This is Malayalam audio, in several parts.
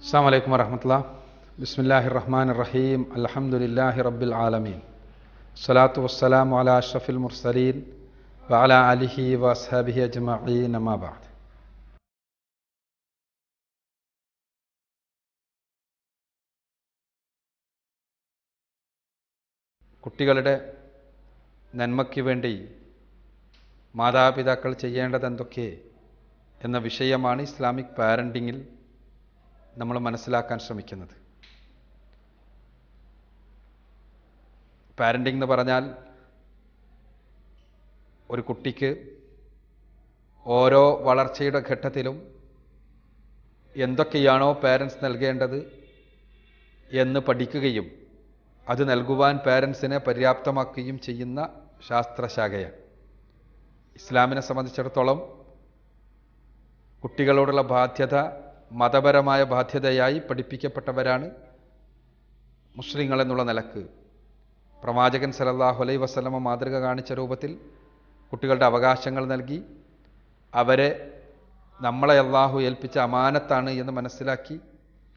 അസ്സാം വലൈക്കും വരഹമത്തല്ല ബിസ്മില്ലാഹി റഹ്മാൻ റഹീം അലഹമുല്ലാഹി റബ്ബിൽ ആലമീൻ. സ്വലാത്തു വസ്സലാം അല അഷ്റഫിൽ മുർസലീൻ വഅല അലിഹി വസ്ഹബിഹി അജ്മഈൻ. അമാബാദ് കുട്ടികളുടെ നന്മയ്ക്ക് വേണ്ടി മാതാപിതാക്കൾ ചെയ്യേണ്ടതെന്തൊക്കെ എന്ന വിഷയമാണ് ഇസ്ലാമിക് പാരന്റിങ്ങിൽ നമ്മൾ മനസ്സിലാക്കാൻ ശ്രമിക്കുന്നത്. പാരന്റിംഗ് എന്ന് പറഞ്ഞാൽ ഒരു കുട്ടിക്ക് ഓരോ വളർച്ചയുടെ ഘട്ടത്തിലും എന്തൊക്കെയാണോ പാരൻസ് നൽകേണ്ടത് എന്ന് പഠിക്കുകയും അത് നൽകുവാൻ പാരൻസിനെ പര്യാപ്തമാക്കുകയും ചെയ്യുന്ന ശാസ്ത്രശാഖയാണ്. ഇസ്ലാമിനെ സംബന്ധിച്ചിടത്തോളം കുട്ടികളോടുള്ള ബാധ്യത മതപരമായ ബാധ്യതയായി പഠിപ്പിക്കപ്പെട്ടവരാണ് മുസ്ലിങ്ങൾ എന്നുള്ള നിലയ്ക്ക്. പ്രവാചകൻ സലല്ലാഹു അലൈ വസ്ലമ മാതൃക കാണിച്ച രൂപത്തിൽ കുട്ടികളുടെ അവകാശങ്ങൾ നൽകി അവരെ നമ്മളെ അള്ളാഹു ഏൽപ്പിച്ച അമാനത്താണ് എന്ന് മനസ്സിലാക്കി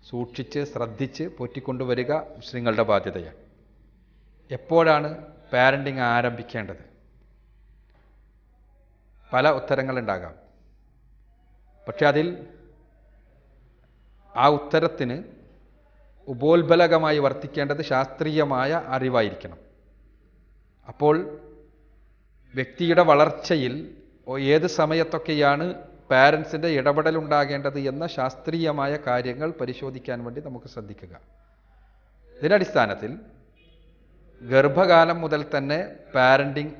സൂക്ഷിച്ച് ശ്രദ്ധിച്ച് പോറ്റിക്കൊണ്ടുവരിക മുസ്ലിങ്ങളുടെ ബാധ്യതയാണ്. എപ്പോഴാണ് പാരന്റിങ് ആരംഭിക്കേണ്ടത്? പല ഉത്തരങ്ങളുണ്ടാകാം. പക്ഷെ അതിൽ ആ ഉത്തരത്തിന് ഉപോത്ബലകമായി വർത്തിക്കേണ്ടത് ശാസ്ത്രീയമായ അറിവായിരിക്കണം. അപ്പോൾ വ്യക്തിയുടെ വളർച്ചയിൽ ഏത് സമയത്തൊക്കെയാണ് പാരൻസിന്റെ ഇടപെടലുണ്ടാകേണ്ടത് എന്ന ശാസ്ത്രീയമായ കാര്യങ്ങൾ പരിശോധിക്കാൻ വേണ്ടി നമുക്ക് ശ്രദ്ധിക്കുക. ഇതിനടിസ്ഥാനത്തിൽ ഗർഭകാലം മുതൽ തന്നെ പാരന്റിങ്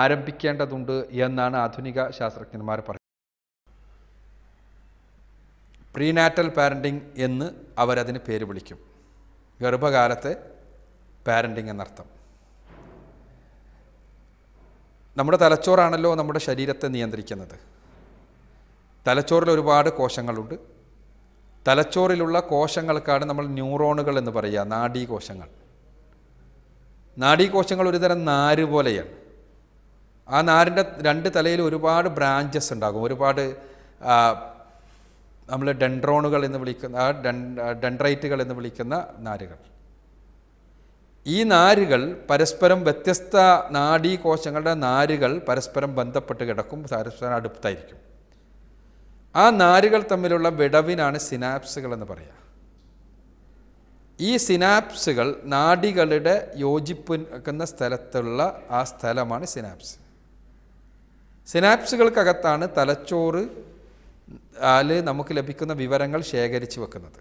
ആരംഭിക്കേണ്ടതുണ്ട് എന്നാണ് ആധുനിക ശാസ്ത്രജ്ഞന്മാർ പറയുന്നത് പ്രീനാറ്റൽ പാരന്റിങ് എന്ന് അവരതിന് പേര് വിളിക്കും. ഗർഭകാലത്തെ പാരന്റിങ് എന്നർത്ഥം. നമ്മുടെ തലച്ചോറാണല്ലോ നമ്മുടെ ശരീരത്തെ നിയന്ത്രിക്കുന്നത്. തലച്ചോറിൽ ഒരുപാട് കോശങ്ങളുണ്ട്. തലച്ചോറിലുള്ള കോശങ്ങൾക്കാണ് നമ്മൾ ന്യൂറോണുകൾ എന്ന് പറയുക നാഡീകോശങ്ങൾ. നാഡീകോശങ്ങൾ ഒരുതരം നാര് പോലെയാണ്. ആ നാരിന്റെ രണ്ട് തലയിൽ ഒരുപാട് ബ്രാഞ്ചസ് ഉണ്ടാകും. ഒരുപാട് നമ്മൾ ഡെൻഡ്രോണുകൾ എന്ന് വിളിക്കുന്ന ആ ഡെൻഡ്രൈറ്റുകൾ എന്ന് വിളിക്കുന്ന നാരുകൾ. ഈ നാരുകൾ പരസ്പരം വ്യത്യസ്ത നാഡീകോശങ്ങളുടെ നാരുകൾ പരസ്പരം ബന്ധപ്പെട്ട് കിടക്കും പരസ്പരം അടുത്തായിരിക്കും. ആ നാരുകൾ തമ്മിലുള്ള വിടവിനാണ് സിനാപ്സുകൾ എന്ന് പറയുക ഈ സിനാപ്സുകൾ നാഡികളുടെ യോജിപ്പിക്കുന്ന സ്ഥലത്തുള്ള ആ സ്ഥലമാണ് സിനാപ്സ്. സിനാപ്സുകൾക്കകത്താണ് തലച്ചോറ് അതിൽ നമുക്ക് ലഭിക്കുന്ന വിവരങ്ങൾ ശേഖരിച്ചു വെക്കുന്നത്.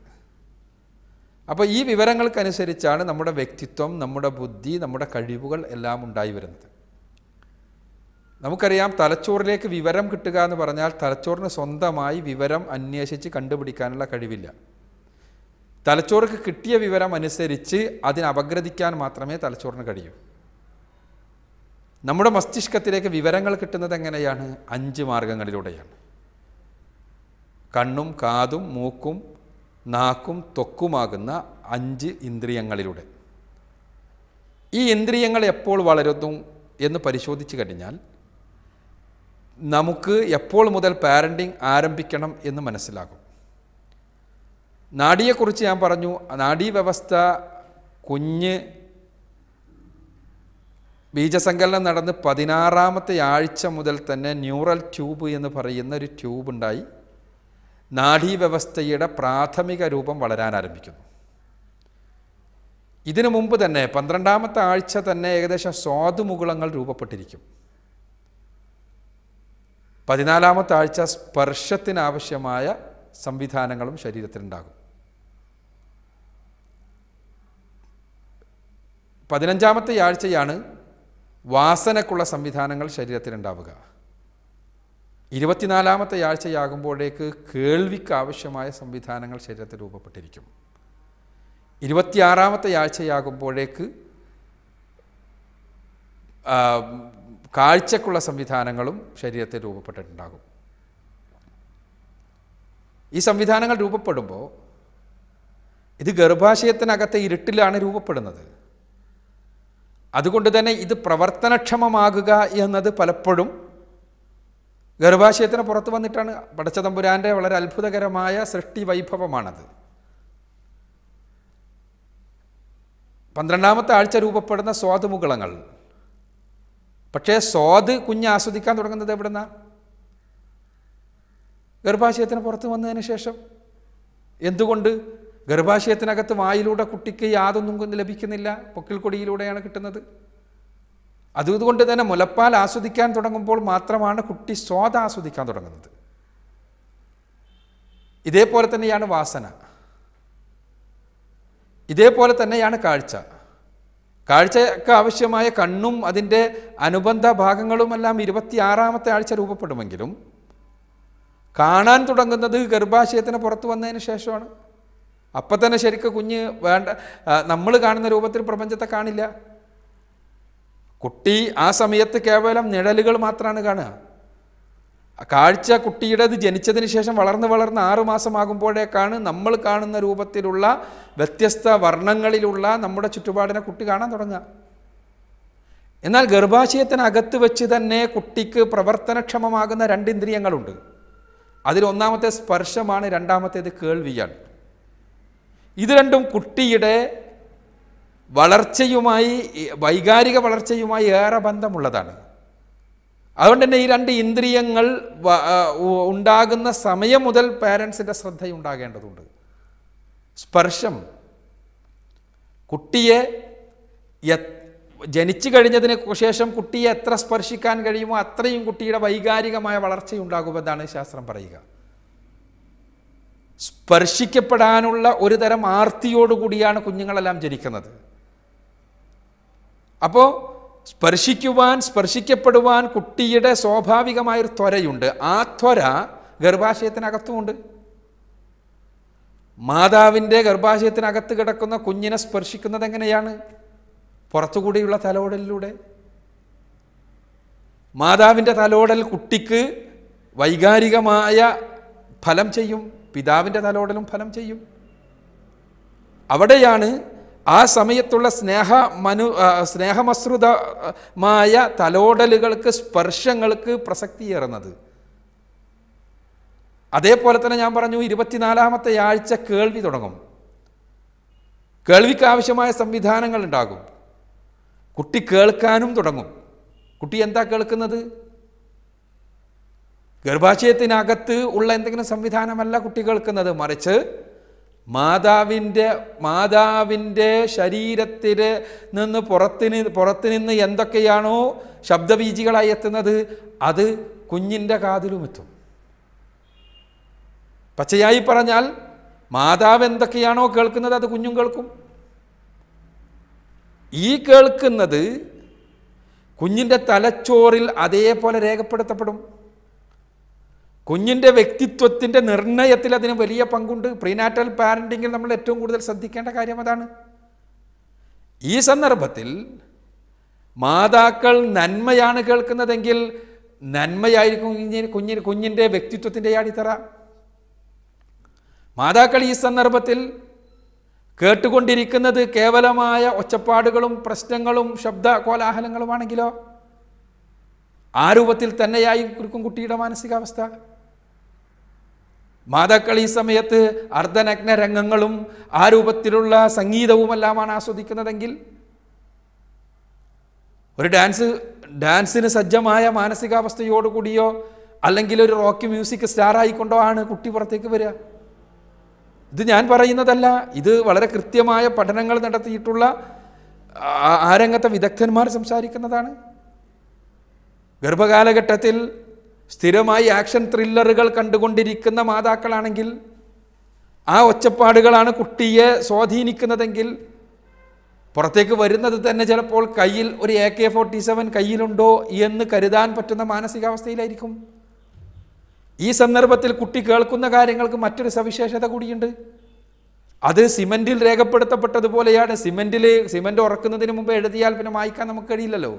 അപ്പോൾ ഈ വിവരങ്ങൾക്കനുസരിച്ചാണ് നമ്മുടെ വ്യക്തിത്വം നമ്മുടെ ബുദ്ധി നമ്മുടെ കഴിവുകൾ എല്ലാം ഉണ്ടായി വരുന്നത്. നമുക്കറിയാം തലച്ചോറിലേക്ക് വിവരം കിട്ടുക എന്ന് പറഞ്ഞാൽ തലച്ചോറിന് സ്വന്തമായി വിവരം അന്വേഷിച്ച് കണ്ടുപിടിക്കാനുള്ള കഴിവില്ല. തലച്ചോർക്ക് കിട്ടിയ വിവരം അനുസരിച്ച് അതിനെ അപഗ്രഥിക്കാൻ മാത്രമേ തലച്ചോറിന് കഴിയൂ. നമ്മുടെ മസ്തിഷ്കത്തിലേക്ക് വിവരങ്ങൾ കിട്ടുന്നത് എങ്ങനെയാണ്? അഞ്ച് മാർഗങ്ങളിലൂടെയാണ്. കണ്ണും കാതും മൂക്കും നാക്കും ത്വക്കുമാകുന്ന അഞ്ച് ഇന്ദ്രിയങ്ങളിലൂടെ. ഈ ഇന്ദ്രിയങ്ങൾ എപ്പോൾ വളരുന്നു എന്ന് പരിശോധിച്ചു കഴിഞ്ഞാൽ നമുക്ക് എപ്പോൾ മുതൽ പാരന്റിങ് ആരംഭിക്കണം എന്ന് മനസ്സിലാകും. നാഡിയെക്കുറിച്ച് ഞാൻ പറഞ്ഞു നാഡീവ്യവസ്ഥ കുഞ്ഞ് ബീജസങ്കലനം നടന്ന് പതിനാറാമത്തെ ആഴ്ച മുതൽ തന്നെ ന്യൂറൽ ട്യൂബ് എന്ന് പറയുന്ന ഒരു ട്യൂബ് ഉണ്ടായി നാഡീവ്യവസ്ഥയുടെ പ്രാഥമിക രൂപം വളരാൻ ആരംഭിക്കുന്നു. ഇതിനു മുമ്പ് തന്നെ പന്ത്രണ്ടാമത്തെ ആഴ്ച തന്നെ ഏകദേശം സ്വാദുമുകുളങ്ങൾ രൂപപ്പെട്ടിരിക്കും. പതിനാലാമത്തെ ആഴ്ച സ്പർശത്തിനാവശ്യമായ സംവിധാനങ്ങളും ശരീരത്തിലുണ്ടാകും പതിനഞ്ചാമത്തെ ആഴ്ചയാണ് വാസനക്കുള്ള സംവിധാനങ്ങൾ ശരീരത്തിലുണ്ടാവുക ഇരുപത്തിനാലാമത്തെ ആഴ്ചയാകുമ്പോഴേക്ക് കേൾവിക്ക് ആവശ്യമായ സംവിധാനങ്ങൾ ശരീരത്തിൽ രൂപപ്പെട്ടിരിക്കും. ഇരുപത്തിയാറാമത്തെ ആഴ്ചയാകുമ്പോഴേക്ക് കാഴ്ചക്കുള്ള സംവിധാനങ്ങളും ശരീരത്തിൽ രൂപപ്പെട്ടിട്ടുണ്ടാകും. ഈ സംവിധാനങ്ങൾ രൂപപ്പെടുമ്പോൾ ഇത് ഗർഭാശയത്തിനകത്തെ ഇരുട്ടിലാണ് രൂപപ്പെടുന്നത്. അതുകൊണ്ട് തന്നെ ഇത് പ്രവർത്തനക്ഷമമാകുക എന്നത് പലപ്പോഴും ഗർഭാശയത്തിന് പുറത്ത് വന്നിട്ടാണ് പടച്ചതമ്പുരാന്റെ വളരെ അത്ഭുതകരമായ സൃഷ്ടി വൈഭവമാണത് പന്ത്രണ്ടാമത്തെ ആഴ്ച രൂപപ്പെടുന്ന സ്വാദുമുകളങ്ങൾ പക്ഷേ സ്വാദ് കുഞ്ഞ് ആസ്വദിക്കാൻ തുടങ്ങുന്നത് എവിടുന്ന? ഗർഭാശയത്തിന് പുറത്ത് വന്നതിന് ശേഷം. എന്തുകൊണ്ട്? ഗർഭാശയത്തിനകത്ത് വായിലൂടെ കുട്ടിക്ക് യാതൊന്നും ലഭിക്കുന്നില്ല. പൊക്കിൾക്കൊടിയിലൂടെയാണ് കിട്ടുന്നത്. അതുകൊണ്ട് തന്നെ മുലപ്പാൽ ആസ്വദിക്കാൻ തുടങ്ങുമ്പോൾ മാത്രമാണ് കുട്ടി സ്വാദ ആസ്വദിക്കാൻ തുടങ്ങുന്നത്. ഇതേപോലെ തന്നെയാണ് വാസന. ഇതേപോലെ തന്നെയാണ് കാഴ്ച. കാഴ്ചക്ക് ആവശ്യമായ കണ്ണും അതിന്റെ അനുബന്ധ ഭാഗങ്ങളുമെല്ലാം ഇരുപത്തിയാറാമത്തെ ആഴ്ച രൂപപ്പെടുമെങ്കിലും കാണാൻ തുടങ്ങുന്നത് ഗർഭാശയത്തിന് പുറത്തു വന്നതിന് ശേഷമാണ്. അപ്പം തന്നെ ശരിക്കും കുഞ്ഞ് വേണ്ട നമ്മൾ കാണുന്ന രൂപത്തിൽ പ്രപഞ്ചത്തെ കാണില്ല. കുട്ടി ആ സമയത്ത് കേവലം നിഴലുകൾ മാത്രമാണ് കാണുക. കാഴ്ച കുട്ടിയുടേത് ജനിച്ചതിന് ശേഷം വളർന്ന് വളർന്ന് ആറുമാസമാകുമ്പോഴേക്കാണ് നമ്മൾ കാണുന്ന രൂപത്തിലുള്ള വ്യത്യസ്ത വർണങ്ങളിലുള്ള നമ്മുടെ ചുറ്റുപാടിനെ കുട്ടി കാണാൻ തുടങ്ങുക. എന്നാൽ ഗർഭാശയത്തിനകത്ത് വെച്ച് തന്നെ കുട്ടിക്ക് പ്രവർത്തനക്ഷമമാകുന്ന രണ്ട് ഇന്ദ്രിയങ്ങളുണ്ട് അതിൽ ഒന്നാമത്തെ സ്പർശമാണ് രണ്ടാമത്തേത് കേൾവിയാണ്. ഇത് രണ്ടും കുട്ടിയുടെ വളർച്ചയുമായി വൈകാരിക വളർച്ചയുമായി ഏറെ ബന്ധമുള്ളതാണ്. അതുകൊണ്ട് തന്നെ ഈ രണ്ട് ഇന്ദ്രിയങ്ങൾ ഉണ്ടാകുന്ന സമയം മുതൽ പാരൻസിന്റെ ശ്രദ്ധയുണ്ടാകേണ്ടതുണ്ട്. സ്പർശം. കുട്ടിയെ ജനിച്ചു കഴിഞ്ഞതിന് ശേഷം കുട്ടിയെ എത്ര സ്പർശിക്കാൻ കഴിയുമോ അത്രയും കുട്ടിയുടെ വൈകാരികമായ വളർച്ചയുണ്ടാകുമെന്നാണ് ശാസ്ത്രം പറയുക. സ്പർശിക്കപ്പെടാനുള്ള ഒരു തരം ആർത്തിയോടുകൂടിയാണ് കുഞ്ഞുങ്ങളെല്ലാം ജനിക്കുന്നത്. അപ്പോൾ സ്പർശിക്കുവാൻ സ്പർശിക്കപ്പെടുവാൻ കുട്ടിയുടെ സ്വാഭാവികമായൊരു ത്വരയുണ്ട്. ആ ത്വര ഗർഭാശയത്തിനകത്തുമുണ്ട്. മാതാവിന്റെ ഗർഭാശയത്തിനകത്ത് കിടക്കുന്ന കുഞ്ഞിനെ സ്പർശിക്കുന്നത് എങ്ങനെയാണ്? പുറത്തുകൂടിയുള്ള തലോടലിലൂടെ. മാതാവിന്റെ തലോടൽ കുട്ടിക്ക് വൈകാരികമായ ഫലം ചെയ്യും. പിതാവിന്റെ തലോടലും ഫലം ചെയ്യും. അവിടെയാണ് ആ സമയത്തുള്ള സ്നേഹ മനു ആ, സ്നേഹമസൃതമായ തലോടലുകൾക്ക് സ്പർശങ്ങൾക്ക് പ്രസക്തിയേറുന്നത്. അതേപോലെ തന്നെ ഞാൻ പറഞ്ഞു ഇരുപത്തിനാലാമത്തെ ആഴ്ച കേൾവി തുടങ്ങും. കേൾവിക്ക് ആവശ്യമായ സംവിധാനങ്ങൾ ഉണ്ടാകും. കുട്ടി കേൾക്കാനും തുടങ്ങും. കുട്ടി എന്താ കേൾക്കുന്നത്? ഗർഭാശയത്തിനകത്ത് ഉള്ള എന്തെങ്കിലും സംവിധാനമല്ല കുട്ടി കേൾക്കുന്നത്. മറിച്ച് മാതാവിന്റെ മാതാവിന്റെ ശരീരത്തിൽ നിന്ന് പുറത്തിന് പുറത്ത് നിന്ന് എന്തൊക്കെയാണോ ശബ്ദബീജികളായി എത്തുന്നത് അത് കുഞ്ഞിന്റെ കാതിലും എത്തും പച്ചയായി പറഞ്ഞാൽ മാതാവ് എന്തൊക്കെയാണോ കേൾക്കുന്നത് അത് കുഞ്ഞും കേൾക്കും. ഈ കേൾക്കുന്നത് കുഞ്ഞിന്റെ തലച്ചോറിൽ അതേപോലെ രേഖപ്പെടുത്തപ്പെടും. കുഞ്ഞിന്റെ വ്യക്തിത്വത്തിന്റെ നിർണയത്തിൽ അതിന് വലിയ പങ്കുണ്ട്. പ്രീനാറ്റൽ പാരന്റിങ്ങിൽ നമ്മൾ ഏറ്റവും കൂടുതൽ ശ്രദ്ധിക്കേണ്ട കാര്യം അതാണ്. ഈ സന്ദർഭത്തിൽ മാതാക്കൾ നന്മയാണ് കേൾക്കുന്നതെങ്കിൽ നന്മയായിരിക്കും കുഞ്ഞിന് കുഞ്ഞിന്റെ വ്യക്തിത്വത്തിന്റെ അടിത്തറ. മാതാക്കൾ ഈ സന്ദർഭത്തിൽ കേട്ടുകൊണ്ടിരിക്കുന്നത് കേവലമായ ഒച്ചപ്പാടുകളും പ്രശ്നങ്ങളും ശബ്ദ കോലാഹലങ്ങളുമാണെങ്കിലോ? ആ രൂപത്തിൽ തന്നെയായിരിക്കും കുട്ടിയുടെ മാനസികാവസ്ഥ. മാതാക്കൾ ഈ സമയത്ത് അർദ്ധനഗ്ന രംഗങ്ങളും ആ രൂപത്തിലുള്ള സംഗീതവുമെല്ലാമാണ് ആസ്വദിക്കുന്നതെങ്കിൽ ഒരു ഡാൻസ് ഡാൻസിന് സജ്ജമായ മാനസികാവസ്ഥയോടുകൂടിയോ അല്ലെങ്കിൽ ഒരു റോക്ക് മ്യൂസിക് സ്റ്റാർ ആയിക്കൊണ്ടോ ആണ് കുട്ടി പുറത്തേക്ക് വരിക. ഇത് ഞാൻ പറയുന്നതല്ല ഇത് വളരെ കൃത്യമായ പഠനങ്ങൾ നടത്തിയിട്ടുള്ള ആ- രംഗത്തെ വിദഗ്ധന്മാർ സംസാരിക്കുന്നതാണ്. ഗർഭകാലഘട്ടത്തിൽ സ്ഥിരമായി ആക്ഷൻ ത്രില്ലറുകൾ കണ്ടുകൊണ്ടിരിക്കുന്ന മാതാക്കളാണെങ്കിൽ ആ ഒച്ചപ്പാടുകളാണ് കുട്ടിയെ സ്വാധീനിക്കുന്നതെങ്കിൽ പുറത്തേക്ക് വരുന്നത് തന്നെ ചിലപ്പോൾ കയ്യിൽ ഒരു എ കെ ഫോർട്ടി സെവൻ കയ്യിലുണ്ടോ എന്ന് കരുതാൻ പറ്റുന്ന മാനസികാവസ്ഥയിലായിരിക്കും. ഈ സന്ദർഭത്തിൽ കുട്ടി കേൾക്കുന്ന കാര്യങ്ങൾക്ക് മറ്റൊരു സവിശേഷത കൂടിയുണ്ട്. അത് സിമന്റിൽ രേഖപ്പെടുത്തപ്പെട്ടതുപോലെയാണ്. സിമന്റിൽ സിമന്റ് ഉറക്കുന്നതിന് മുമ്പ് എഴുതിയാൽ പിന്നെ വായിക്കാൻ നമുക്ക് കഴിയില്ലല്ലോ.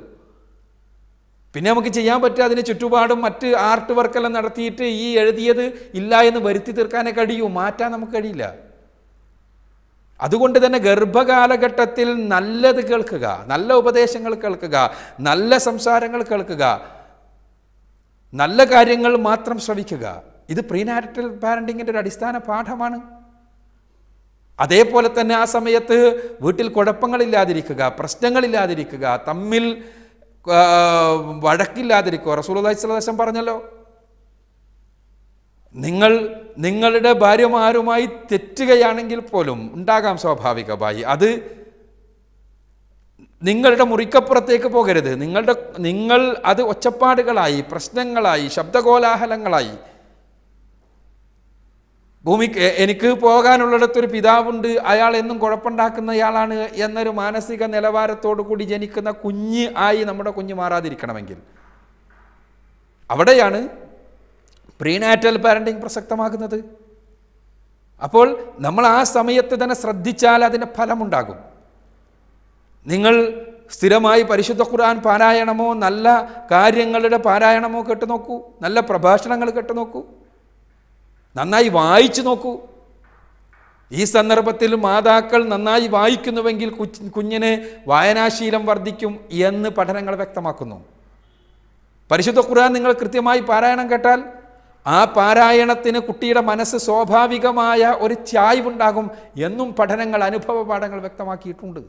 പിന്നെ നമുക്ക് ചെയ്യാൻ പറ്റുക അതിന് ചുറ്റുപാടും മറ്റ് ആർട്ട് വർക്കെല്ലാം നടത്തിയിട്ട് ഈ എഴുതിയത് ഇല്ല എന്ന് വരുത്തി തീർക്കാനേ കഴിയൂ മാറ്റാൻ നമുക്ക് കഴിയില്ല. അതുകൊണ്ട് തന്നെ ഗർഭകാലഘട്ടത്തിൽ നല്ലത് കേൾക്കുക നല്ല ഉപദേശങ്ങൾ കേൾക്കുക നല്ല സംസാരങ്ങൾ കേൾക്കുക നല്ല കാര്യങ്ങൾ മാത്രം ശ്രവിക്കുക. ഇത് പ്രീനാരിറ്റൽ പാരന്റിങ്ങിന്റെ ഒരു അടിസ്ഥാന പാഠമാണ്. അതേപോലെ തന്നെ ആ സമയത്ത് വീട്ടിൽ കുഴപ്പങ്ങളില്ലാതിരിക്കുക പ്രശ്നങ്ങളില്ലാതിരിക്കുക തമ്മിൽ വഴക്കില്ലാതിരിക്കുക. അലൈഹി വസല്ലം പറഞ്ഞല്ലോ. നിങ്ങൾ നിങ്ങളുടെ ഭാര്യമാരുമായി തെറ്റുകയാണെങ്കിൽ പോലും ഉണ്ടാകാം സ്വാഭാവികമായി. അത് നിങ്ങളുടെ മുറിക്കപ്പുറത്തേക്ക് പോകരുത്. നിങ്ങളുടെ നിങ്ങൾ അത് ഒച്ചപ്പാടുകളായി പ്രശ്നങ്ങളായി ശബ്ദകോലാഹലങ്ങളായി ഭൂമിക്ക് എനിക്ക് പോകാനുള്ളിടത്തൊരു പിതാവുണ്ട് അയാൾ എന്നും കുഴപ്പമുണ്ടാക്കുന്നയാളാണ് എന്നൊരു മാനസിക നിലവാരത്തോടു കൂടി ജനിക്കുന്ന കുഞ്ഞ് ആയി നമ്മുടെ കുഞ്ഞ് മാറാതിരിക്കണമെങ്കിൽ. അവിടെയാണ് പ്രീനാറ്റൽ പാരന്റിങ് പ്രസക്തമാകുന്നത്. അപ്പോൾ നമ്മൾ ആ സമയത്ത് തന്നെ ശ്രദ്ധിച്ചാൽ അതിന്റെ ഫലമുണ്ടാകും. നിങ്ങൾ സ്ഥിരമായി പരിശുദ്ധ ഖുർആൻ പാരായണമോ നല്ല കാര്യങ്ങളുടെ പാരായണമോ കേട്ടു നോക്കൂ നല്ല പ്രഭാഷണങ്ങൾ കേട്ടു നോക്കൂ നന്നായി വായിച്ചു നോക്കൂ. ഈ സന്ദർഭത്തിൽ മാതാക്കൾ നന്നായി വായിക്കുന്നുവെങ്കിൽ കുഞ്ഞിനെ വായനാശീലം വർദ്ധിക്കും എന്ന് പഠനങ്ങൾ വ്യക്തമാക്കുന്നു. പരിശുദ്ധ ഖുർആൻ നിങ്ങൾ കൃത്യമായി പാരായണം കേട്ടാൽ ആ പാരായണത്തിന് കുട്ടിയുടെ മനസ്സ് സ്വാഭാവികമായ ഒരു ചായ്വുണ്ടാകും എന്നും പഠനങ്ങൾ അനുഭവ പാഠങ്ങൾ വ്യക്തമാക്കിയിട്ടുണ്ട്.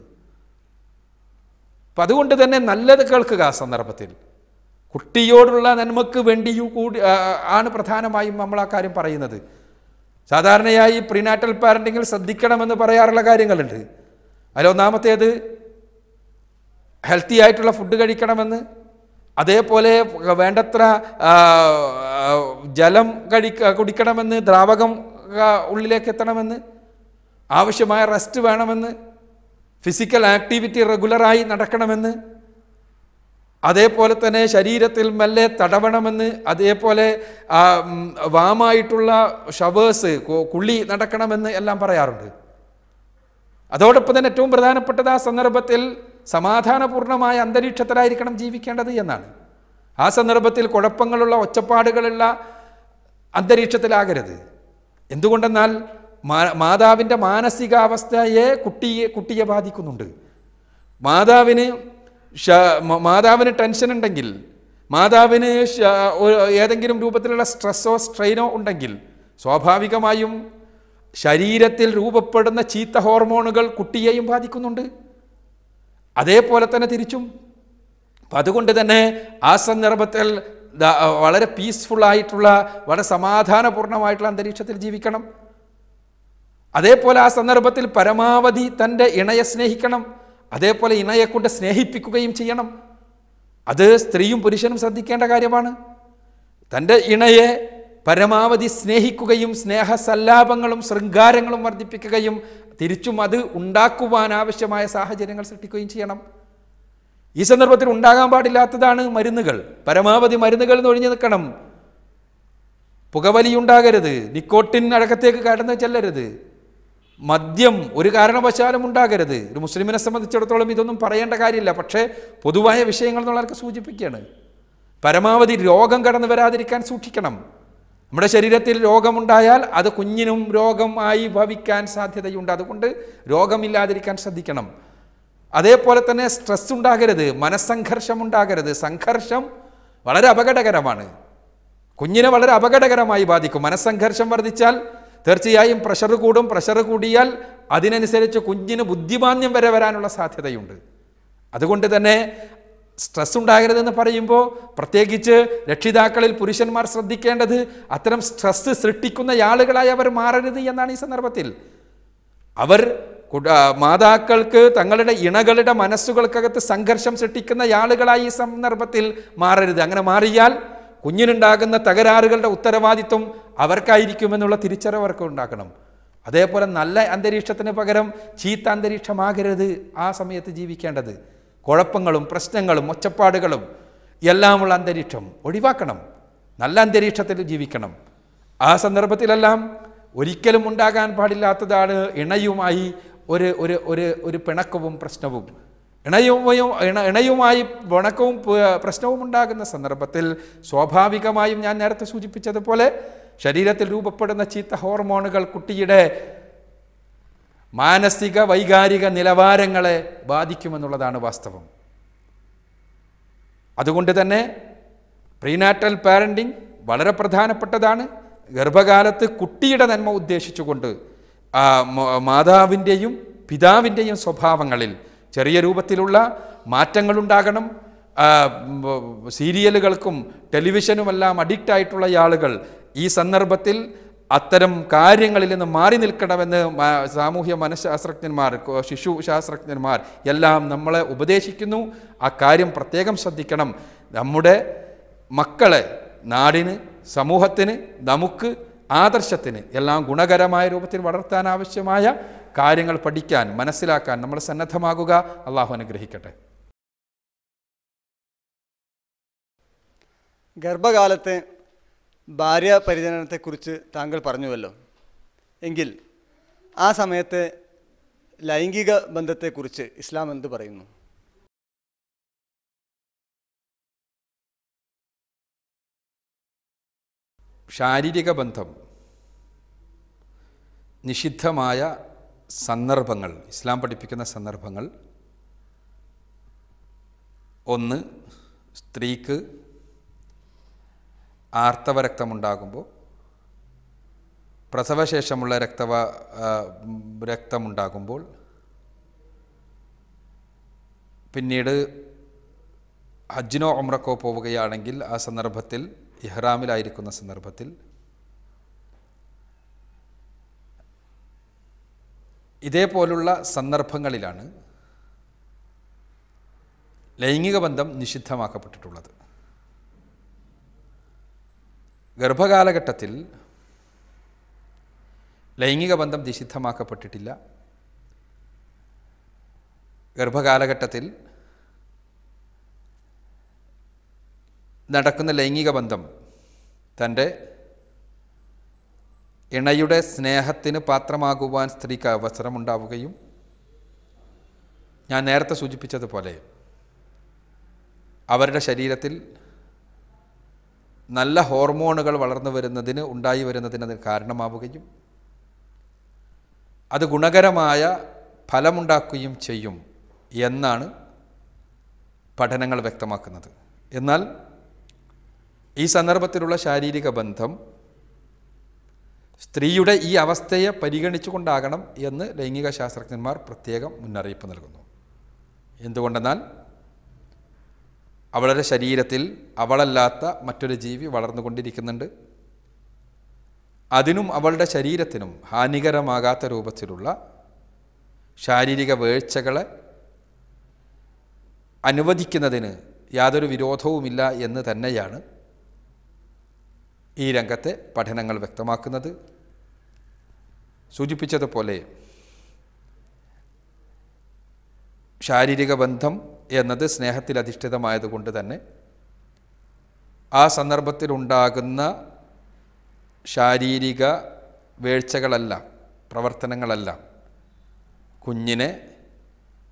അപ്പം അതുകൊണ്ട് തന്നെ നല്ലത് കേൾക്കുക ആ സന്ദർഭത്തിൽ. കുട്ടിയോടുള്ള നന്മക്ക് വേണ്ടിയും കൂടി ആണ് പ്രധാനമായും നമ്മൾ ആ കാര്യം പറയുന്നത്. സാധാരണയായി പ്രീനാറ്റൽ പാരന്റിങ്ങിൽ ശ്രദ്ധിക്കണമെന്ന് പറയാറുള്ള കാര്യങ്ങളുണ്ട്. അതിലൊന്നാമത്തേത് ഹെൽത്തി ആയിട്ടുള്ള ഫുഡ് കഴിക്കണമെന്ന് അതേപോലെ വേണ്ടത്ര ജലം കഴിക്ക കുടിക്കണമെന്ന് ദ്രാവകം ഉള്ളിലേക്ക് എത്തണമെന്ന് ആവശ്യമായ റെസ്റ്റ് വേണമെന്ന് ഫിസിക്കൽ ആക്ടിവിറ്റി റെഗുലറായി നടക്കണമെന്ന് അതേപോലെ തന്നെ ശരീരത്തിൽ മെല്ലെ തടവണമെന്ന് അതേപോലെ വാമായിട്ടുള്ള ഷവേഴ്സ് കുള്ളി നടക്കണമെന്ന് എല്ലാം പറയാറുണ്ട്. അതോടൊപ്പം തന്നെ ഏറ്റവും പ്രധാനപ്പെട്ടത് ആ സന്ദർഭത്തിൽ സമാധാനപൂർണമായ അന്തരീക്ഷത്തിലായിരിക്കണം ജീവിക്കേണ്ടത് എന്നാണ്. ആ സന്ദർഭത്തിൽ കുഴപ്പങ്ങളുള്ള ഒച്ചപ്പാടുകളുള്ള അന്തരീക്ഷത്തിലാകരുത്. എന്തുകൊണ്ടെന്നാൽ മാതാവിന്റെ മാനസികാവസ്ഥയെ കുട്ടിയെ കുട്ടിയെ ബാധിക്കുന്നുണ്ട്. മാതാവിന് മാതാവിന് ടെൻഷൻ ഉണ്ടെങ്കിൽ മാതാവിന് ഏതെങ്കിലും രൂപത്തിലുള്ള സ്ട്രെസ്സോ സ്ട്രെയിനോ ഉണ്ടെങ്കിൽ സ്വാഭാവികമായും ശരീരത്തിൽ രൂപപ്പെടുന്ന ചീത്ത ഹോർമോണുകൾ കുട്ടിയെയും ബാധിക്കുന്നുണ്ട്. അതേപോലെ തന്നെ തിരിച്ചും. അപ്പം അതുകൊണ്ട് തന്നെ ആ സന്ദർഭത്തിൽ വളരെ പീസ്ഫുള്ളായിട്ടുള്ള വളരെ സമാധാനപൂർണമായിട്ടുള്ള അന്തരീക്ഷത്തിൽ ജീവിക്കണം. അതേപോലെ ആ സന്ദർഭത്തിൽ പരമാവധി തന്റെ ഇണയെ സ്നേഹിക്കണം. അതേപോലെ ഇണയെ കൊണ്ട് സ്നേഹിപ്പിക്കുകയും ചെയ്യണം. അത് സ്ത്രീയും പുരുഷനും ശ്രദ്ധിക്കേണ്ട കാര്യമാണ്. തന്റെ ഇണയെ പരമാവധി സ്നേഹിക്കുകയും സ്നേഹസല്ലാപങ്ങളും ശൃംഗാരങ്ങളും വർദ്ധിപ്പിക്കുകയും തിരിച്ചും അത് ഉണ്ടാക്കുവാൻ ആവശ്യമായ സാഹചര്യങ്ങൾ സൃഷ്ടിക്കുകയും ചെയ്യണം. ഈ സന്ദർഭത്തിൽ ഉണ്ടാകാൻ പാടില്ലാത്തതാണ് മരുന്നുകൾ. പരമാവധി മരുന്നുകൾ എന്ന് ഒഴിഞ്ഞു നിൽക്കണം. പുകവലി ഉണ്ടാകരുത്. നിക്കോട്ടിൻ അടക്കത്തേക്ക് കടന്നു ചെല്ലരുത്. മദ്യം ഒരു കാരണവശാലും ഉണ്ടാകരുത്. ഒരു മുസ്ലിമിനെ സംബന്ധിച്ചിടത്തോളം ഇതൊന്നും പറയേണ്ട കാര്യമില്ല. പക്ഷേ പൊതുവായ വിഷയങ്ങൾ എന്നുള്ളവർക്ക് സൂചിപ്പിക്കുകയാണ്. പരമാവധി രോഗം കടന്നു വരാതിരിക്കാൻ സൂക്ഷിക്കണം. നമ്മുടെ ശരീരത്തിൽ രോഗമുണ്ടായാൽ അത് കുഞ്ഞിനും രോഗമായി ഭവിക്കാൻ സാധ്യതയുണ്ട്. അതുകൊണ്ട് രോഗമില്ലാതിരിക്കാൻ ശ്രദ്ധിക്കണം. അതേപോലെ തന്നെ സ്ട്രെസ് ഉണ്ടാകരുത്. മനസ്സംഘർഷം ഉണ്ടാകരുത്. സംഘർഷം വളരെ അപകടകരമാണ്. കുഞ്ഞിനെ വളരെ അപകടകരമായി ബാധിക്കും. മനസ്സംഘർഷം വർദ്ധിച്ചാൽ തീർച്ചയായും പ്രഷർ കൂടും. പ്രഷർ കൂടിയാൽ അതിനനുസരിച്ച് കുഞ്ഞിന് ബുദ്ധിമാന്യം വരെ വരാനുള്ള സാധ്യതയുണ്ട്. അതുകൊണ്ട് തന്നെ സ്ട്രെസ് ഉണ്ടാകരുതെന്ന് പറയുമ്പോൾ പ്രത്യേകിച്ച് രക്ഷിതാക്കളിൽ പുരുഷന്മാർ ശ്രദ്ധിക്കേണ്ടത് അത്തരം സ്ട്രെസ് സൃഷ്ടിക്കുന്ന ആളുകളായി അവർ മാറരുത് എന്നാണ് ഈ സന്ദർഭത്തിൽ. അവർ മാതാക്കൾക്ക് തങ്ങളുടെ ഇണകളുടെ മനസ്സുകൾക്കകത്ത് സംഘർഷം സൃഷ്ടിക്കുന്ന ആളുകളായി ഈ സന്ദർഭത്തിൽ മാറരുത്. അങ്ങനെ മാറിയാൽ കുഞ്ഞിനുണ്ടാകുന്ന തകരാറുകളുടെ ഉത്തരവാദിത്വം അവർക്കായിരിക്കുമെന്നുള്ള തിരിച്ചറിവ് അവർക്ക് ഉണ്ടാക്കണം. അതേപോലെ നല്ല അന്തരീക്ഷത്തിന് പകരം ചീത്ത അന്തരീക്ഷമാകരുത് ആ സമയത്ത് ജീവിക്കേണ്ടത്. കുഴപ്പങ്ങളും പ്രശ്നങ്ങളും ഒച്ചപ്പാടുകളും എല്ലാമുള്ള അന്തരീക്ഷം ഒഴിവാക്കണം. നല്ല അന്തരീക്ഷത്തിൽ ജീവിക്കണം. ആ സന്ദർഭത്തിലെല്ലാം ഒരിക്കലും ഉണ്ടാകാൻ പാടില്ലാത്തതാണ് ഇണയുമായി ഒരു ഒരു ഒരു ഒരു പിണക്കവും പ്രശ്നവും. ഇണയുമായും ഇണ ഇണയുമായി പിണക്കവും പ്രശ്നവും ഉണ്ടാകുന്ന സന്ദർഭത്തിൽ സ്വാഭാവികമായും ഞാൻ നേരത്തെ സൂചിപ്പിച്ചതുപോലെ ശരീരത്തിൽ രൂപപ്പെടുന്ന ചീത്ത ഹോർമോണുകൾ കുട്ടിയുടെ മാനസിക വൈകാരിക നിലവാരങ്ങളെ ബാധിക്കുമെന്നുള്ളതാണ് വാസ്തവം. അതുകൊണ്ട് തന്നെ പ്രീനാറ്റൽ പാരന്റിങ് വളരെ പ്രധാനപ്പെട്ടതാണ്. ഗർഭകാലത്ത് കുട്ടിയുടെ നന്മ ഉദ്ദേശിച്ചുകൊണ്ട് മാതാവിന്റെയും പിതാവിന്റെയും സ്വഭാവങ്ങളിൽ ചെറിയ രൂപത്തിലുള്ള മാറ്റങ്ങളുണ്ടാകണം. സീരിയലുകൾക്കും ടെലിവിഷനുമെല്ലാം അഡിക്റ്റ് ആയിട്ടുള്ള ആളുകൾ ഈ സന്ദർഭത്തിൽ അത്തരം കാര്യങ്ങളിൽ നിന്ന് മാറി നിൽക്കണമെന്ന് സാമൂഹ്യ മനഃശാസ്ത്രജ്ഞന്മാർ ശിശു ശാസ്ത്രജ്ഞന്മാർ എല്ലാം നമ്മളെ ഉപദേശിക്കുന്നു. ആ കാര്യം പ്രത്യേകം ശ്രദ്ധിക്കണം. നമ്മുടെ മക്കളെ നാടിന് സമൂഹത്തിന് നമുക്ക് ആദർശത്തിന് എല്ലാം ഗുണകരമായ രൂപത്തിൽ വളർത്താൻ ആവശ്യമായ കാര്യങ്ങൾ പഠിക്കാൻ മനസ്സിലാക്കാൻ നമ്മൾ സന്നദ്ധമാകുക. അള്ളാഹു അനുഗ്രഹിക്കട്ടെ. ഗർഭകാലത്തെ ഭാര്യ പരിചരണത്തെക്കുറിച്ച് താങ്കൾ പറഞ്ഞുവല്ലോ. എങ്കിൽ ആ സമയത്തെ ലൈംഗിക ബന്ധത്തെക്കുറിച്ച് ഇസ്ലാം എന്ത് പറയുന്നു? ശാരീരിക ബന്ധം. നിഷിദ്ധമായ സന്ദർഭങ്ങൾ ഇസ്ലാം പഠിപ്പിക്കുന്ന സന്ദർഭങ്ങൾ. ഒന്ന് സ്ത്രീക്ക് ആർത്തവരക്തമുണ്ടാകുമ്പോൾ പ്രസവശേഷമുള്ള രക്തവ രക്തമുണ്ടാകുമ്പോൾ പിന്നീട് ഹജ്ജിനോ ഒമ്രക്കോ പോവുകയാണെങ്കിൽ ആ സന്ദർഭത്തിൽ ഇഹ്റാമിലായിരിക്കുന്ന സന്ദർഭത്തിൽ ഇതേപോലുള്ള സന്ദർഭങ്ങളിലാണ് ലൈംഗിക ബന്ധം നിഷിദ്ധമാക്കപ്പെട്ടിട്ടുള്ളത്. ഗർഭകാലഘട്ടത്തിൽ ലൈംഗിക ബന്ധം നിഷിദ്ധമാക്കപ്പെട്ടിട്ടില്ല. ഗർഭകാലഘട്ടത്തിൽ നടക്കുന്ന ലൈംഗിക ബന്ധം തന്റെ ഇണയുടെ സ്നേഹത്തിന് പാത്രമാകുവാൻ സ്ത്രീക്ക് അവസരമുണ്ടാവുകയും ഞാൻ നേരത്തെ സൂചിപ്പിച്ചതുപോലെ അവരുടെ ശരീരത്തിൽ നല്ല ഹോർമോണുകൾ വളർന്നു വരുന്നതിന് ഉണ്ടായി വരുന്നതിന് അത് കാരണമാവുകയും അത് ഗുണകരമായ ഫലമുണ്ടാക്കുകയും ചെയ്യും എന്നാണ് പഠനങ്ങൾ വ്യക്തമാക്കുന്നത്. എന്നാൽ ഈ സന്ദർഭത്തിലുള്ള ശാരീരിക ബന്ധം സ്ത്രീയുടെ ഈ അവസ്ഥയെ പരിഗണിച്ചുകൊണ്ടാകണം എന്ന് ലൈംഗിക ശാസ്ത്രജ്ഞന്മാർ പ്രത്യേകം മുന്നറിയിപ്പ് നൽകുന്നു. എന്തുകൊണ്ടെന്നാൽ അവളുടെ ശരീരത്തിൽ അവളല്ലാത്ത മറ്റൊരു ജീവി വളർന്നുകൊണ്ടിരിക്കുന്നുണ്ട്. അതിനും അവളുടെ ശരീരത്തിനും ഹാനികരമാകാത്ത രൂപത്തിലുള്ള ശാരീരിക വീഴ്ചകളെ അനുവദിക്കുന്നതിന് യാതൊരു വിരോധവുമില്ല എന്ന് തന്നെയാണ് ഈ രംഗത്തെ പഠനങ്ങൾ വ്യക്തമാക്കുന്നത്. സൂചിപ്പിച്ചതുപോലെ ശാരീരിക ബന്ധം എന്നത് സ്നേഹത്തിൽ അധിഷ്ഠിതമായതുകൊണ്ട് തന്നെ ആ സന്ദർഭത്തിലുണ്ടാകുന്ന ശാരീരിക വേഴ്ചകളല്ല പ്രവർത്തനങ്ങളല്ല കുഞ്ഞിനെ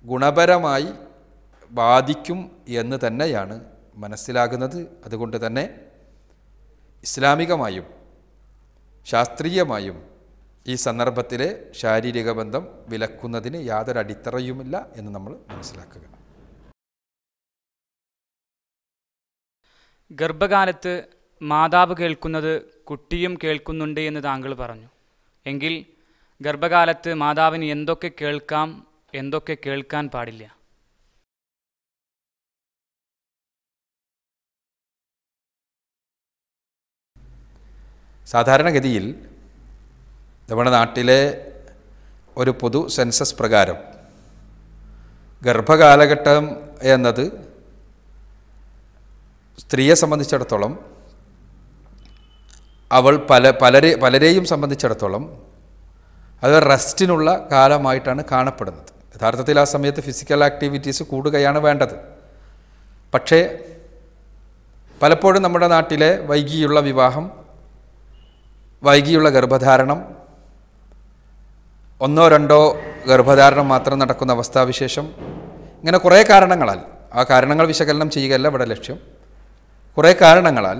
ഗുണപരമായി ബാധിക്കും എന്ന് തന്നെയാണ് മനസ്സിലാകുന്നത്. അതുകൊണ്ട് തന്നെ ഇസ്ലാമികമായും ശാസ്ത്രീയമായും ഈ സന്ദർഭത്തിലെ ശാരീരിക ബന്ധം വിലക്കുന്നതിന് യാതൊരു അടിത്തറയുമില്ല എന്ന് നമ്മൾ മനസ്സിലാക്കുക. ഗർഭകാലത്ത് മാതാവ് കേൾക്കുന്നത് കുട്ടിയും കേൾക്കുന്നുണ്ട് എന്ന് താങ്കൾ പറഞ്ഞു. എങ്കിൽ ഗർഭകാലത്ത് മാതാവിന് എന്തൊക്കെ കേൾക്കാം എന്തൊക്കെ കേൾക്കാൻ പാടില്ല? സാധാരണഗതിയിൽ നമ്മുടെ നാട്ടിലെ ഒരു പൊതു സെൻസസ് പ്രകാരം ഗർഭകാലഘട്ടം എന്നത് സ്ത്രീയെ സംബന്ധിച്ചിടത്തോളം അവൾ പല പലരെ പലരെയും സംബന്ധിച്ചിടത്തോളം അത് റെസ്റ്റിനുള്ള കാലമായിട്ടാണ് കാണപ്പെടുന്നത്. യഥാർത്ഥത്തിൽ ആ സമയത്ത് ഫിസിക്കൽ ആക്ടിവിറ്റീസ് കൂടുകയാണ് വേണ്ടത്. പക്ഷേ പലപ്പോഴും നമ്മുടെ നാട്ടിലെ വൈകിയുള്ള വിവാഹം വൈകിയുള്ള ഗർഭധാരണം ഒന്നോ രണ്ടോ ഗർഭധാരണം മാത്രം നടക്കുന്ന അവസ്ഥാവിശേഷം ഇങ്ങനെ കുറേ കാരണങ്ങളാൽ ആ കാരണങ്ങൾ വിശകലനം ചെയ്യുകയല്ല ഇവിടെ ലക്ഷ്യം. കുറേ കാരണങ്ങളാൽ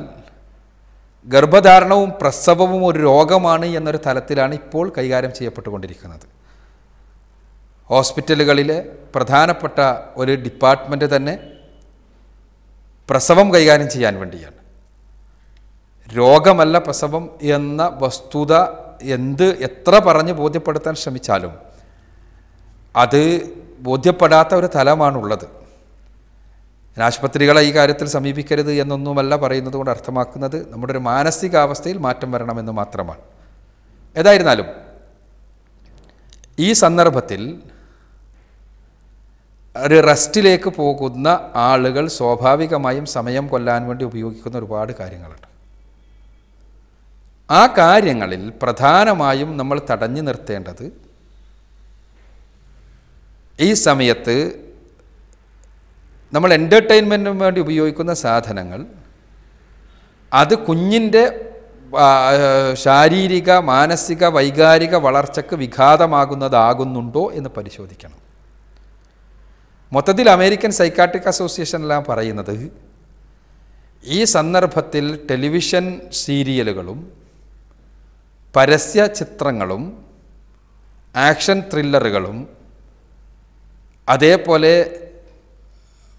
ഗർഭധാരണവും പ്രസവവും ഒരു രോഗമാണ് എന്നൊരു തലത്തിലാണ് ഇപ്പോൾ കൈകാര്യം ചെയ്യപ്പെട്ടുകൊണ്ടിരിക്കുന്നത്. ഹോസ്പിറ്റലുകളിലെ പ്രധാനപ്പെട്ട ഒരു ഡിപ്പാർട്ട്മെന്റ് തന്നെ പ്രസവം കൈകാര്യം ചെയ്യാൻ വേണ്ടിയാണ്. രോഗമല്ല പ്രസവം എന്ന വസ്തുത എന്ത് എത്ര പറഞ്ഞ് ബോധ്യപ്പെടുത്താൻ ശ്രമിച്ചാലും അത് ബോധ്യപ്പെടാത്ത ഒരു തലമാണുള്ളത്. ആശുപത്രികളെ ഈ കാര്യത്തിൽ സമീപിക്കരുത് എന്നൊന്നുമല്ല പറയുന്നത് കൊണ്ട് അർത്ഥമാക്കുന്നത് നമ്മുടെ ഒരു മാനസികാവസ്ഥയിൽ മാറ്റം വരണമെന്ന് മാത്രമാണ്. ഏതായിരുന്നാലും ഈ സന്ദർഭത്തിൽ ഒരു റെസ്റ്റിലേക്ക് പോകുന്ന ആളുകൾ സ്വാഭാവികമായും സമയം കൊല്ലാൻ വേണ്ടി ഉപയോഗിക്കുന്ന ഒരുപാട് കാര്യങ്ങളുണ്ട്. ആ കാര്യങ്ങളിൽ പ്രധാനമായും നമ്മൾ തടഞ്ഞു നിർത്തേണ്ടത് ഈ സമയത്ത് നമ്മൾ എന്റർടൈൻമെന്റിന് വേണ്ടി ഉപയോഗിക്കുന്ന സാധനങ്ങൾ അത് കുഞ്ഞിന്റെ ശാരീരിക മാനസിക വൈകാരിക വളർച്ചയ്ക്ക് വിഘാതമാകുന്നതാകുന്നുണ്ടോ എന്ന് പരിശോധിക്കണം. മൊത്തത്തിൽ അമേരിക്കൻ സൈക്കാട്രിക് അസോസിയേഷനെല്ലാം പറയുന്നത് ഈ സന്ദർഭത്തിൽ ടെലിവിഷൻ സീരിയലുകളും പരസ്യ ചിത്രങ്ങളും ആക്ഷൻ ത്രില്ലറുകളും അതേപോലെ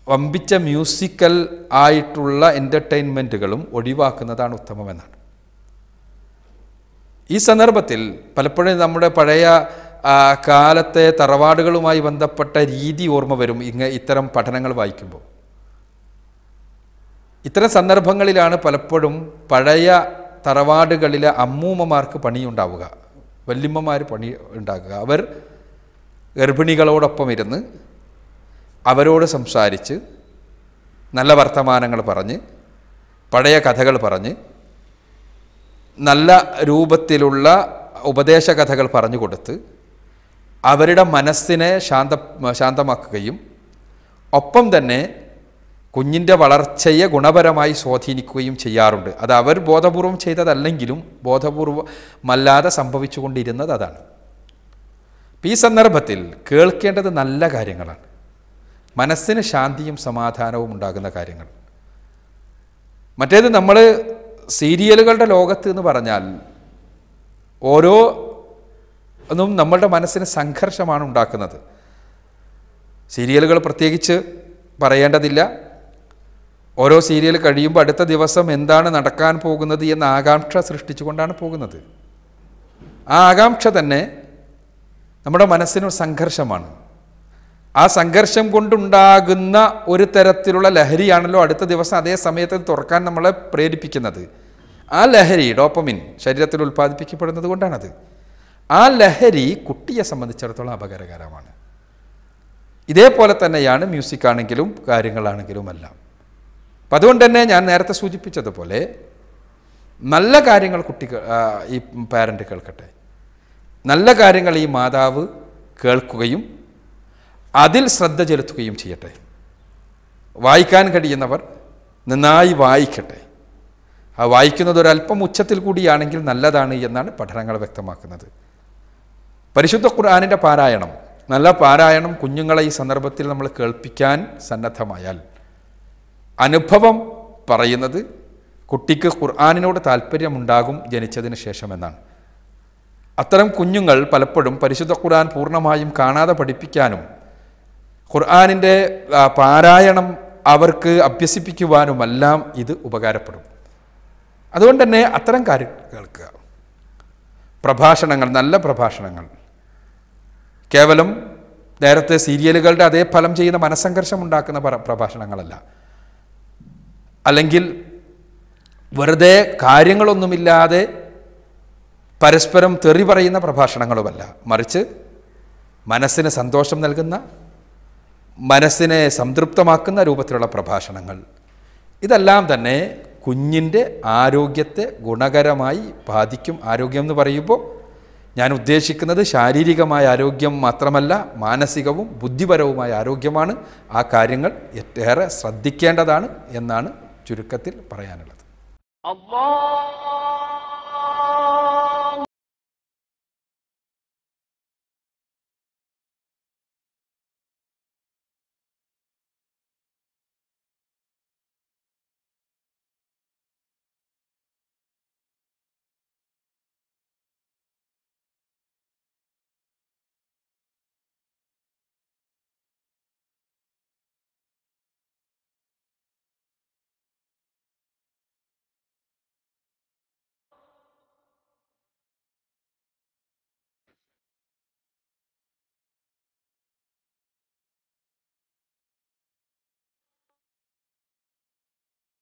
വമ്പിച്ച മ്യൂസിക്കൽ ആയിട്ടുള്ള എന്റർടൈൻമെന്റുകളും ഒഴിവാക്കുന്നതാണ് ഉത്തമമെന്നാണ്. ഈ സന്ദർഭത്തിൽ പലപ്പോഴും നമ്മുടെ പഴയ കാലത്തെ തറവാടുകളുമായി ബന്ധപ്പെട്ട രീതി ഓർമ്മ വരും ഇങ്ങ ഇത്തരം പഠനങ്ങൾ വായിക്കുമ്പോൾ. ഇത്തരം സന്ദർഭങ്ങളിലാണ് പലപ്പോഴും പഴയ തറവാടുകളിലെ അമ്മൂമ്മമാർക്ക് പണിയുണ്ടാവുക വല്യമ്മമാർ പണി ഉണ്ടാകുക അവർ ഗർഭിണികളോടൊപ്പം ഇരുന്ന് അവരോട് സംസാരിച്ച് നല്ല വർത്തമാനങ്ങൾ പറഞ്ഞ് പഴയ കഥകൾ പറഞ്ഞ് നല്ല രൂപത്തിലുള്ള ഉപദേശ കഥകൾ പറഞ്ഞു കൊടുത്ത് അവരുടെ മനസ്സിനെ ശാന്ത ശാന്തമാക്കുകയും ഒപ്പം തന്നെ കുഞ്ഞിന്റെ വളർച്ചയെ ഗുണപരമായി സ്വാധീനിക്കുകയും ചെയ്യാറുണ്ട്. അത് അവർ ബോധപൂർവം ചെയ്തതല്ലെങ്കിലും ബോധപൂർവമല്ലാതെ സംഭവിച്ചുകൊണ്ടിരുന്നത് അതാണ്. ഈ സന്ദർഭത്തിൽ കേൾക്കേണ്ടത് നല്ല കാര്യങ്ങളാണ്. മനസ്സിന് ശാന്തിയും സമാധാനവും ഉണ്ടാകുന്ന കാര്യങ്ങൾ. മറ്റേത് നമ്മൾ സീരിയലുകളുടെ ലോകത്ത് എന്ന് പറഞ്ഞാൽ ഓരോ ഒന്നും നമ്മളുടെ മനസ്സിന് സംഘർഷമാണ് ഉണ്ടാക്കുന്നത്. സീരിയലുകൾ പ്രത്യേകിച്ച് പറയേണ്ടതില്ല. ഓരോ സീരിയൽ കഴിയുമ്പോൾ അടുത്ത ദിവസം എന്താണ് നടക്കാൻ പോകുന്നത് എന്ന ആകാംക്ഷ സൃഷ്ടിച്ചുകൊണ്ടാണ് പോകുന്നത്. ആ ആകാംക്ഷ തന്നെ നമ്മുടെ മനസ്സിനൊരു സംഘർഷമാണ്. ആ സംഘർഷം കൊണ്ടുണ്ടാകുന്ന ഒരു തരത്തിലുള്ള ലഹരിയാണല്ലോ അടുത്ത ദിവസം അതേ സമയത്ത് തുറക്കാൻ നമ്മളെ പ്രേരിപ്പിക്കുന്നത്. ആ ലഹരി ഡോപ്പമിൻ ശരീരത്തിൽ ഉൽപ്പാദിപ്പിക്കപ്പെടുന്നത് കൊണ്ടാണത്. ആ ലഹരി കുട്ടിയെ സംബന്ധിച്ചിടത്തോളം അപകടകരമാണ്. ഇതേപോലെ തന്നെയാണ് മ്യൂസിക് ആണെങ്കിലും കാര്യങ്ങളാണെങ്കിലും എല്ലാം. അപ്പം അതുകൊണ്ട് തന്നെ ഞാൻ നേരത്തെ സൂചിപ്പിച്ചതുപോലെ നല്ല കാര്യങ്ങൾ കുട്ടികൾ ഈ പാരന്റ് കേൾക്കട്ടെ. നല്ല കാര്യങ്ങൾ ഈ മാതാവ് കേൾക്കുകയും അതിൽ ശ്രദ്ധ ചെലുത്തുകയും ചെയ്യട്ടെ. വായിക്കാൻ കഴിയുന്നവർ നന്നായി വായിക്കട്ടെ. ആ വായിക്കുന്നത് ഒരല്പം ഉച്ചത്തിൽ കൂടിയാണെങ്കിൽ നല്ലതാണ് എന്നാണ് പഠനങ്ങൾ വ്യക്തമാക്കുന്നത്. പരിശുദ്ധ ഖുർആാനിന്റെ പാരായണം നല്ല പാരായണം കുഞ്ഞുങ്ങളെ ഈ സന്ദർഭത്തിൽ നമ്മൾ കേൾപ്പിക്കാൻ സന്നദ്ധമായാൽ അനുഭവം പറയുന്നത് കുട്ടിക്ക് ഖുർആാനിനോട് താല്പര്യമുണ്ടാകും ജനിച്ചതിന് ശേഷം എന്നാണ്. അത്തരം കുഞ്ഞുങ്ങൾ പലപ്പോഴും പരിശുദ്ധ ഖുർആൻ പൂർണമായും കാണാതെ പഠിപ്പിക്കാനും ഖുർആാനിന്റെ പാരായണം അവർക്ക് അഭ്യസിപ്പിക്കുവാനുമെല്ലാം ഇത് ഉപകാരപ്പെടും. അതുകൊണ്ട് തന്നെ അത്തരം കാര്യം കേൾക്കുക പ്രഭാഷണങ്ങൾ നല്ല പ്രഭാഷണങ്ങൾ. കേവലം നേരത്തെ സീരിയലുകളുടെ അതേ ഫലം ചെയ്യുന്ന മനസ്സംഘർഷം ഉണ്ടാക്കുന്ന പ്ര- പ്രഭാഷണങ്ങളല്ല. അല്ലെങ്കിൽ വെറുതെ കാര്യങ്ങളൊന്നുമില്ലാതെ പരസ്പരം തെറി പറയുന്ന പ്രഭാഷണങ്ങളുമല്ല. മറിച്ച് മനസ്സിന് സന്തോഷം നൽകുന്ന മനസ്സിനെ സംതൃപ്തമാക്കുന്ന രൂപത്തിലുള്ള പ്രഭാഷണങ്ങൾ. ഇതെല്ലാം തന്നെ കുഞ്ഞിന്റെ ആരോഗ്യത്തെ ഗുണകരമായി ബാധിക്കും ആരോഗ്യം എന്ന് പറയുമ്പോൾ ഞാൻ ഉദ്ദേശിക്കുന്നത് ശാരീരികമായ ആരോഗ്യം മാത്രമല്ല മാനസികവും ബുദ്ധിപരവുമായ ആരോഗ്യമാണ്. ആ കാര്യങ്ങൾ ഏറെ ശ്രദ്ധിക്കേണ്ടതാണ് എന്നാണ് ചുരുക്കത്തിൽ പറയാനുള്ളത്. അള്ളാഹ്